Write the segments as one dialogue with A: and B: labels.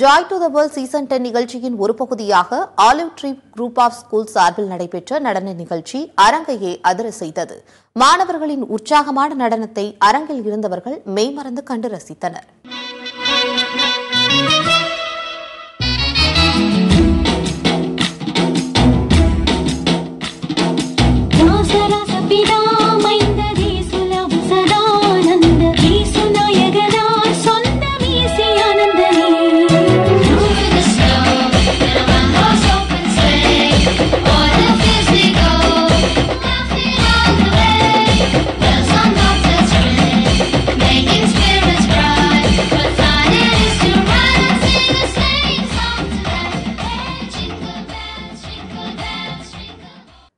A: Joy to the world season ten நிகழ்ச்சியின் ஒரு பகுதியாக olive tree group of school சார்பில் நடைபெற்ற நடன நிகழ்ச்சி அரங்கையே அதிர செய்தது. மாணவர்களின் உற்சாகமான நடனத்தை அரங்கில் இருந்தவர்கள் மெய்மறந்து கண்டு ரசித்தனர்.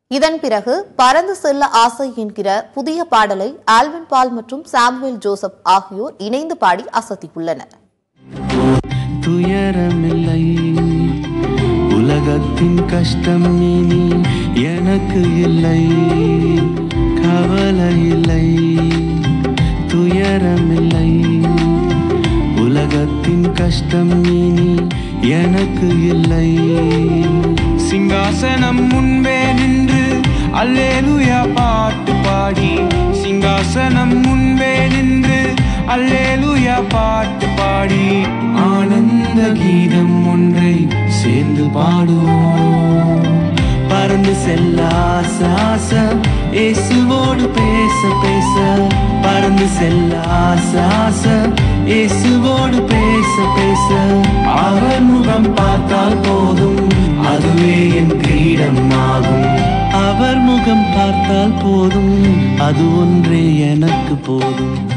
A: இதன் பிறகு பறந்து செல்ல ஆசை என்கிற புதிய பாடலை ஆல்வின் பால் மற்றும் சாமுவேல் ஜோசப் ஆகியோர் இணைந்து பாடி அசத்தியுள்ளனர்.
B: துயரமில்லை. உலகத்தின் கஷ்டம் இனி எனக்கு இல்லை. கவலை இல்லை. துயரமில்லை. உலகத்தின் கஷ்டம் இனி எனக்கு இல்லை. சிங்காசனம் முன் அல்லேலுயா பாட்டு பாடி. சிங்காசனம் முன்பே நின்று அல்லேலுயா பாட்டு பாடி. ஆனந்த கீதம் ஒன்றை சேர்ந்து பாடுவோம். பறந்து செல்ல ஆசை ஆசை. இயேசுவோடு பேச பேச. பறந்து செல்ல ஆசை ஆசை. இயேசுவோடு பேச பேச. அவர் முகம் பார்த்தால் போதும். முகம் பார்த்தால் போதும். அது ஒன்றே எனக்கு போதும்.